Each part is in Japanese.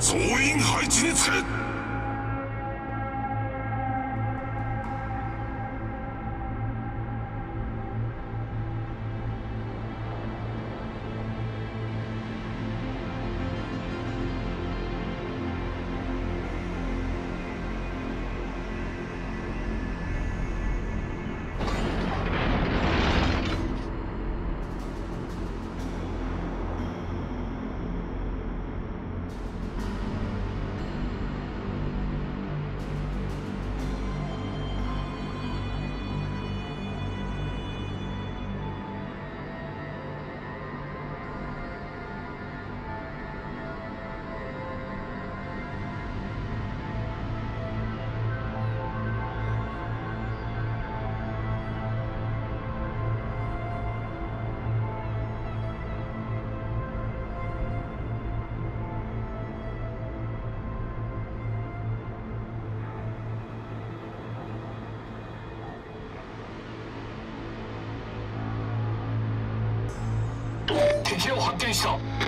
増員配置につけ敵を発見した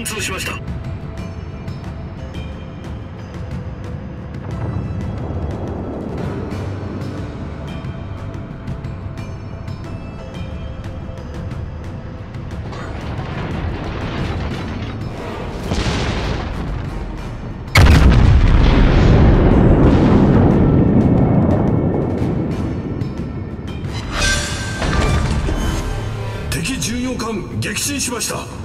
貫通しました。敵巡洋艦撃沈しました。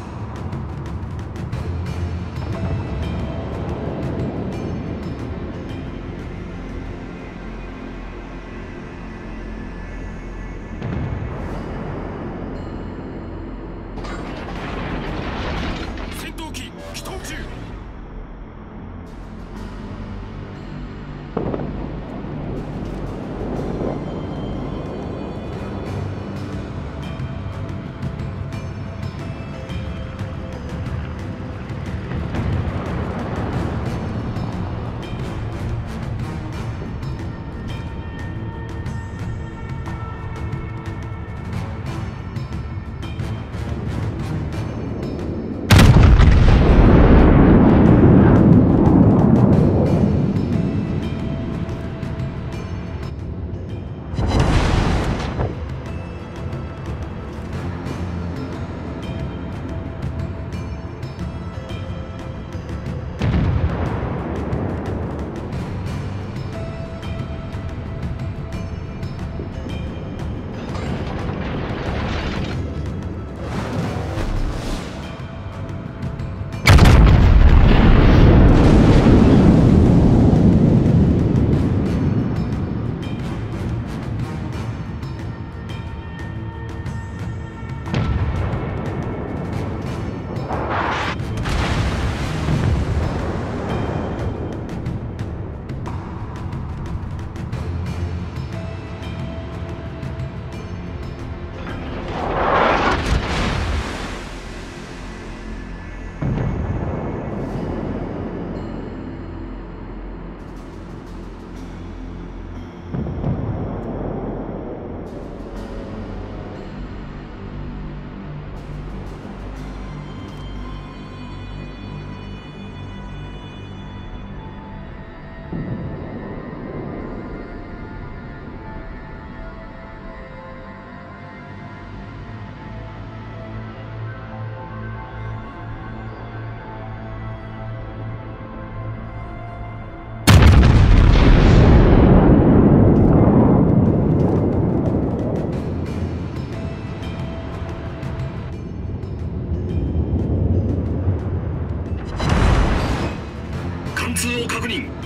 通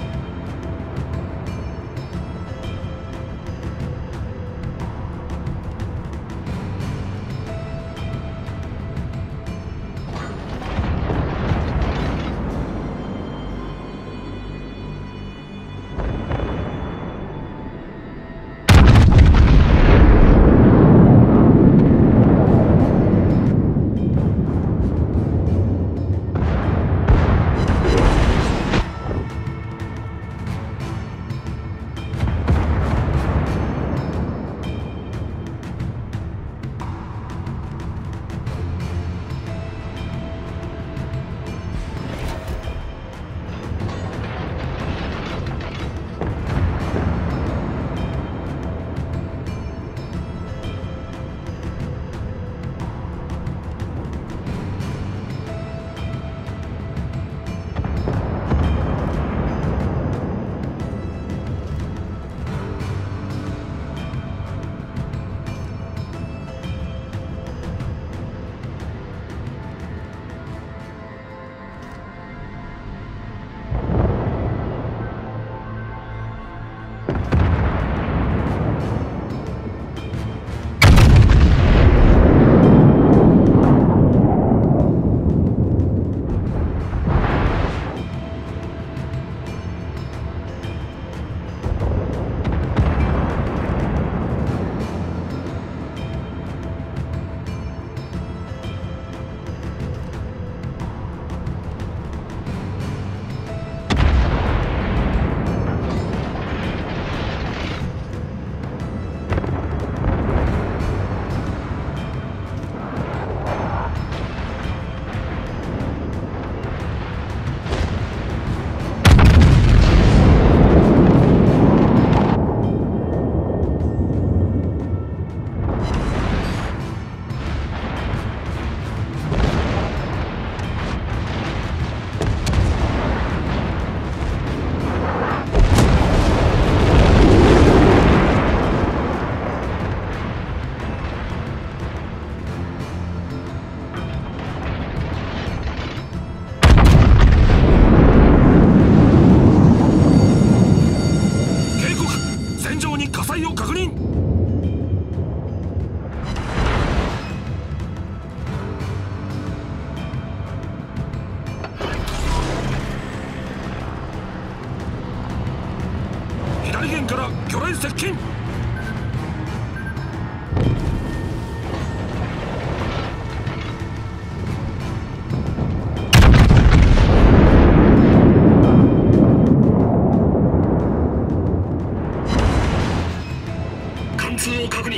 戦場に火災を確認。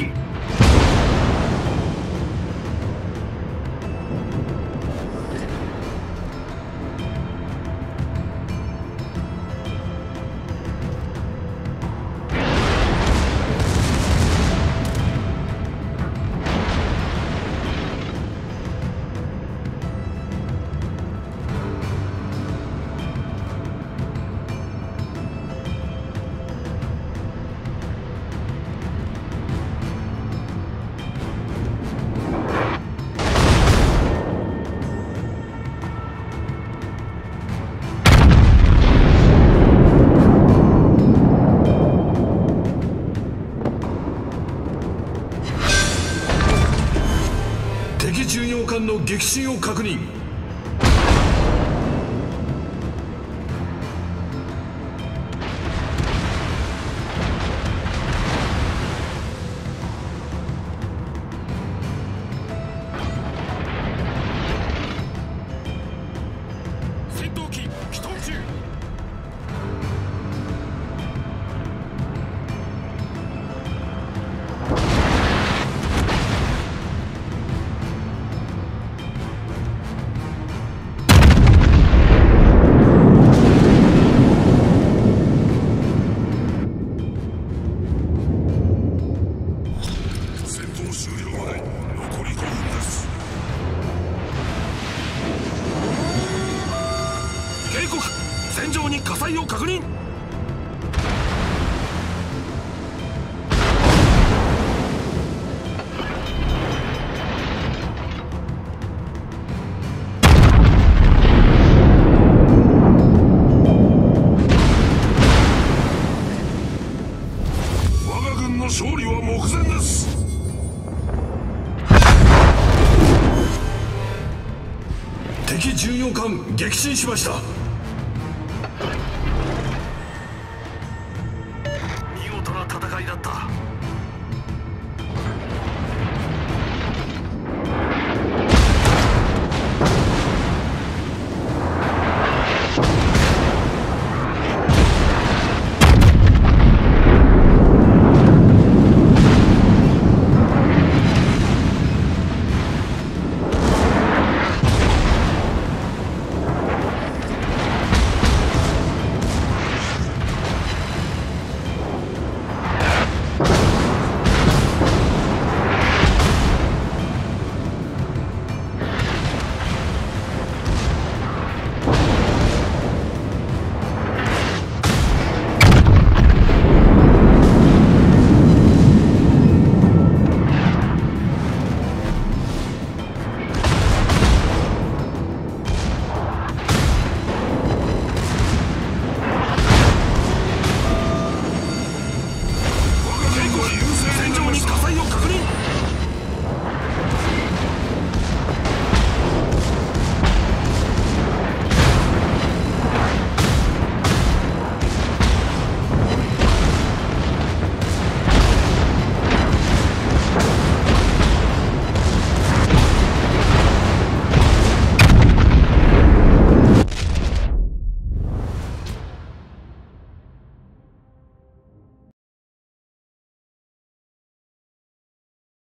り艦の撃沈を確認。戦場に火災を確認。我が軍の勝利は目前です。敵巡洋艦撃沈しました。だった。